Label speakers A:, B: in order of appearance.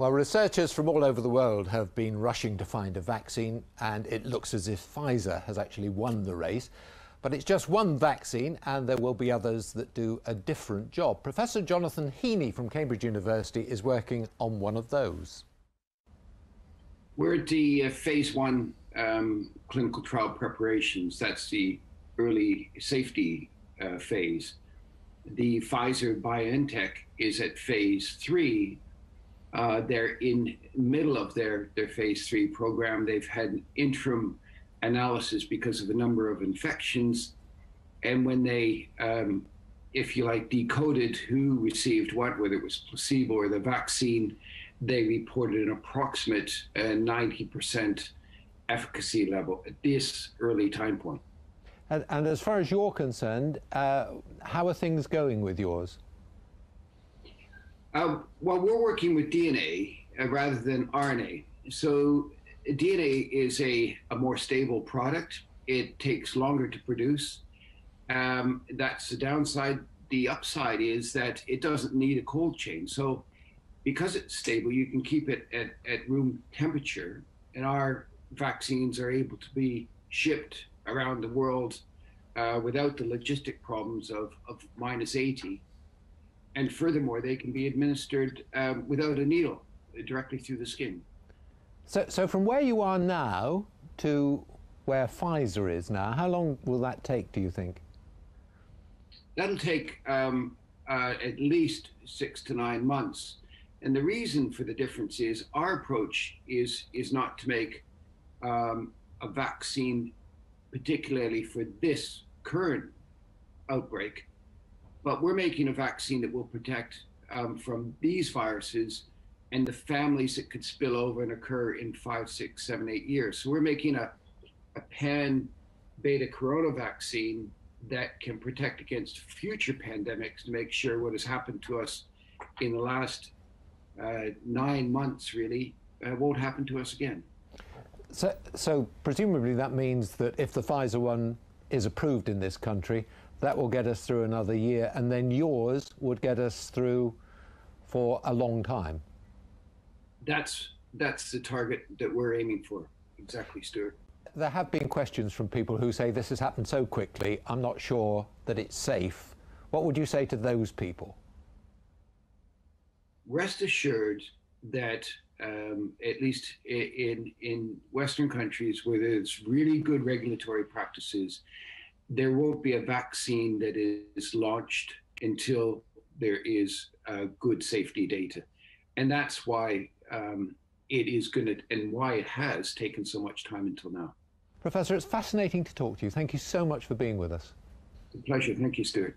A: Well, researchers from all over the world have been rushing to find a vaccine, and it looks as if Pfizer has actually won the race. But it's just one vaccine, and there will be others that do a different job. Professor Jonathan Heeney from Cambridge University is working on one of those.
B: We're at the uh, phase one um, clinical trial preparations. That's the early safety uh, phase. The Pfizer BioNTech is at phase three, uh, they're in middle of their, their phase three program. They've had interim analysis because of a number of infections. And when they, um, if you like, decoded who received what, whether it was placebo or the vaccine, they reported an approximate uh, 90% efficacy level at this early time point.
A: And, and as far as you're concerned, uh, how are things going with yours?
B: Uh, well, we're working with DNA uh, rather than RNA. So DNA is a, a more stable product. It takes longer to produce. Um, that's the downside. The upside is that it doesn't need a cold chain. So because it's stable, you can keep it at, at room temperature. And our vaccines are able to be shipped around the world uh, without the logistic problems of, of minus 80 and furthermore, they can be administered um, without a needle, directly through the skin.
A: So, so from where you are now to where Pfizer is now, how long will that take, do you think?
B: That'll take um, uh, at least six to nine months. And the reason for the difference is our approach is, is not to make um, a vaccine particularly for this current outbreak, but we're making a vaccine that will protect um, from these viruses and the families that could spill over and occur in five, six, seven, eight years. So we're making a, a pan beta corona vaccine that can protect against future pandemics to make sure what has happened to us in the last uh, nine months really uh, won't happen to us again.
A: So, so presumably that means that if the Pfizer one is approved in this country, that will get us through another year, and then yours would get us through for a long time.
B: That's that's the target that we're aiming for. Exactly, Stewart.
A: There have been questions from people who say this has happened so quickly. I'm not sure that it's safe. What would you say to those people?
B: Rest assured that um, at least in in Western countries where there's really good regulatory practices, there won't be a vaccine that is launched until there is uh, good safety data. And that's why um, it is going to, and why it has taken so much time until now.
A: Professor, it's fascinating to talk to you. Thank you so much for being with us.
B: It's a pleasure. Thank you, Stewart.